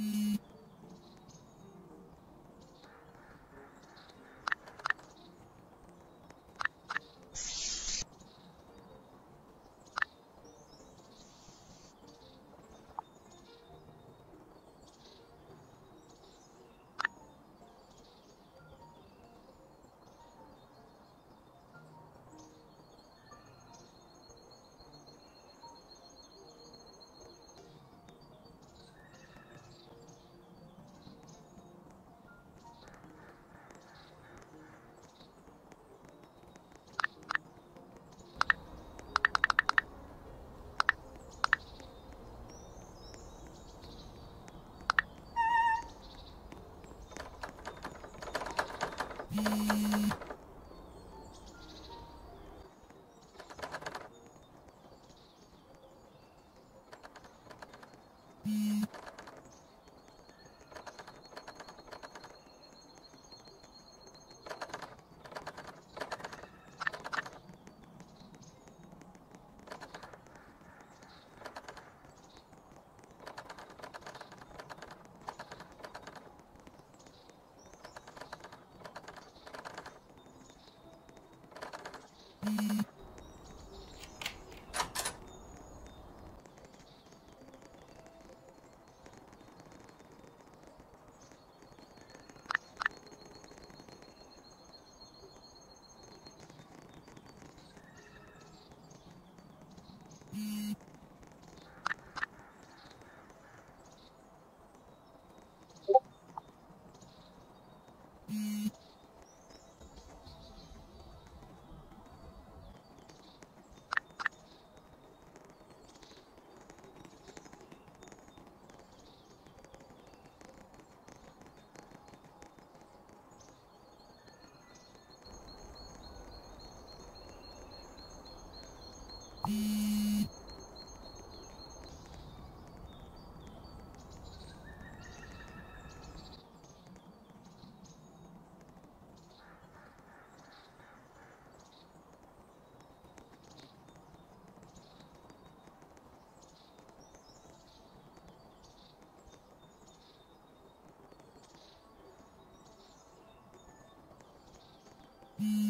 え? Mm-hmm. Mm-hmm.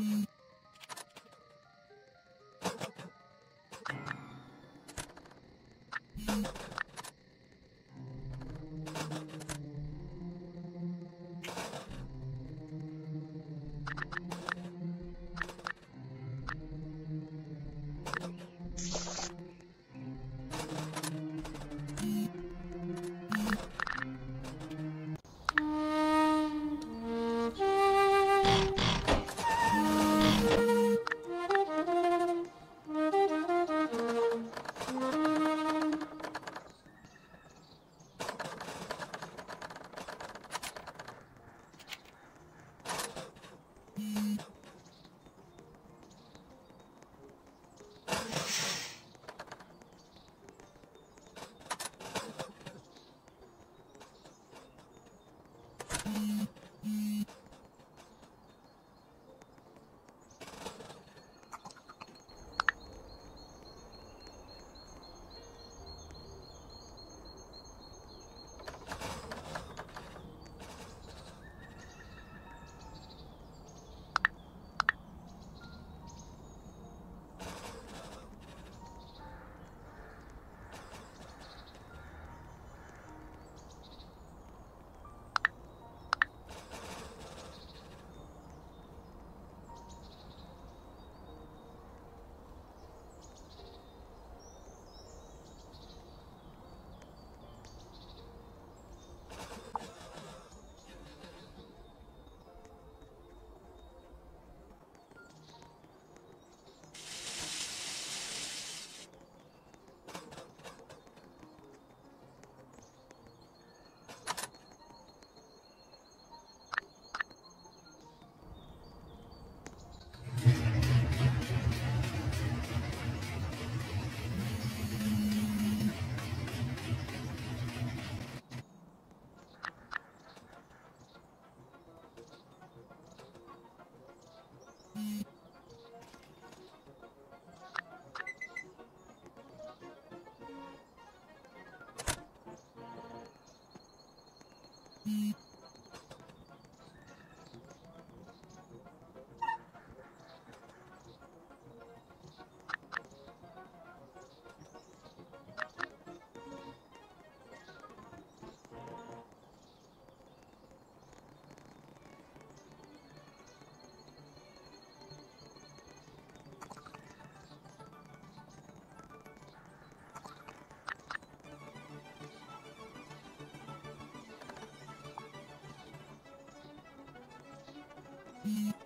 Thank you. Mm-hmm. Mm-hmm.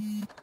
Mm-hmm.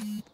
Mm-hmm.